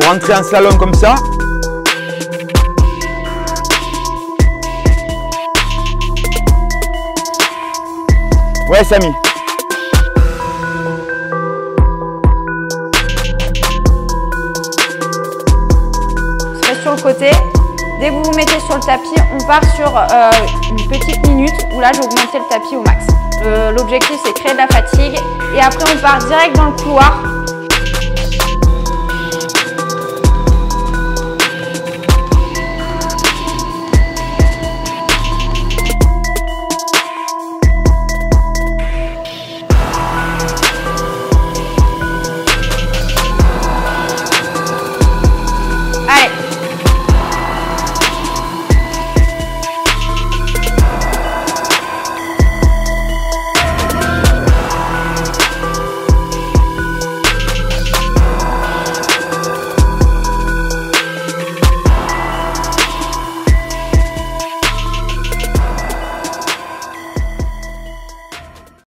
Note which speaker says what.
Speaker 1: Vous rentrez en slalom comme ça. Ouais, Samy.
Speaker 2: Se sur le côté. Dès que vous vous mettez sur le tapis, on part sur euh, une petite minute où là, je vais augmenter le tapis au max. Euh, l'objectif, c'est créer de la fatigue. Et après, on part direct dans le couloir